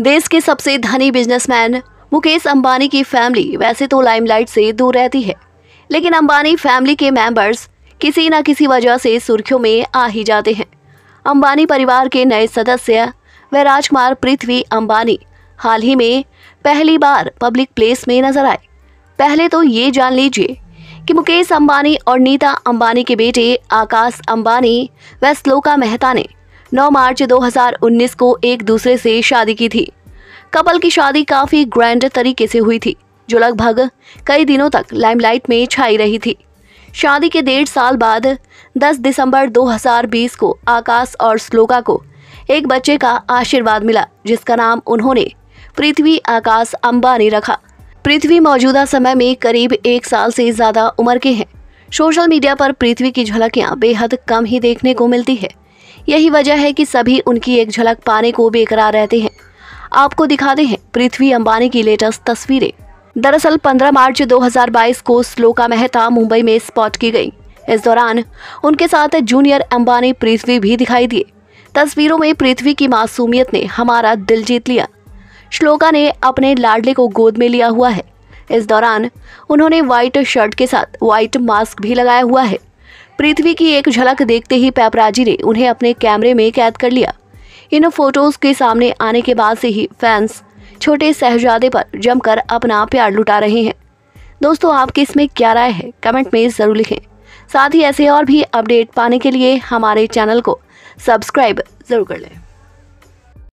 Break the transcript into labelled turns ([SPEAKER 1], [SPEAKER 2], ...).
[SPEAKER 1] देश के सबसे धनी बिजनेसमैन मुकेश अंबानी की फैमिली वैसे तो लाइमलाइट से दूर रहती है, लेकिन अंबानी फैमिली के मेंबर्स किसी न किसी वजह से सुर्खियों में आ ही जाते हैं। अंबानी परिवार के नए सदस्य व राजकुमार पृथ्वी अंबानी हाल ही में पहली बार पब्लिक प्लेस में नज़र आए। पहले तो ये जान लीजिए कि मुकेश अंबानी और नीता अंबानी के बेटे आकाश अंबानी व श्लोका मेहता ने 9 मार्च 2019 को एक दूसरे से शादी की थी। कपल की शादी काफ़ी ग्रैंड तरीके से हुई थी, जो लगभग कई दिनों तक लाइमलाइट में छाई रही थी। शादी के डेढ़ साल बाद 10 दिसंबर 2020 को आकाश और श्लोका को एक बच्चे का आशीर्वाद मिला, जिसका नाम उन्होंने पृथ्वी आकाश अंबानी रखा। पृथ्वी मौजूदा समय में करीब एक साल से ज़्यादा उम्र के हैं। सोशल मीडिया पर पृथ्वी की झलकियाँ बेहद कम ही देखने को मिलती है। यही वजह है कि सभी उनकी एक झलक पाने को बेकरार रहते हैं। आपको दिखाते हैं पृथ्वी अंबानी की लेटेस्ट तस्वीरें। दरअसल 15 मार्च 2022 को श्लोका मेहता मुंबई में स्पॉट की गई। इस दौरान उनके साथ जूनियर अंबानी पृथ्वी भी दिखाई दिए। तस्वीरों में पृथ्वी की मासूमियत ने हमारा दिल जीत लिया। श्लोका ने अपने लाडले को गोद में लिया हुआ है। इस दौरान उन्होंने व्हाइट शर्ट के साथ व्हाइट मास्क भी लगाया हुआ है। पृथ्वी की एक झलक देखते ही पैपराजी ने उन्हें अपने कैमरे में कैद कर लिया। इन फ़ोटोज़ के सामने आने के बाद से ही फैंस छोटे शहजादे पर जमकर अपना प्यार लुटा रहे हैं। दोस्तों, आपकी इसमें क्या राय है? कमेंट में ज़रूर लिखें। साथ ही ऐसे और भी अपडेट पाने के लिए हमारे चैनल को सब्सक्राइब ज़रूर कर लें।